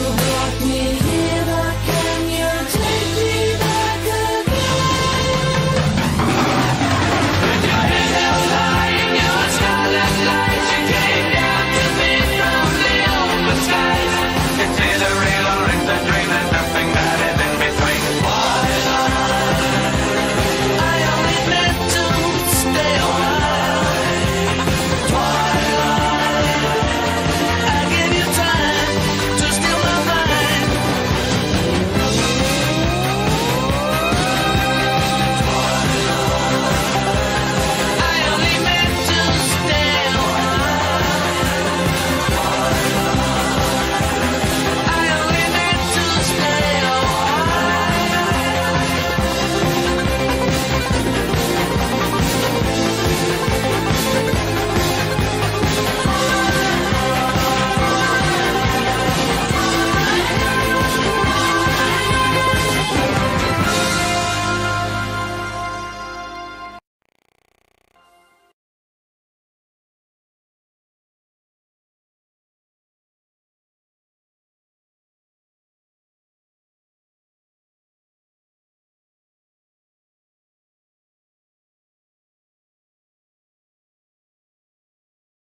you brought me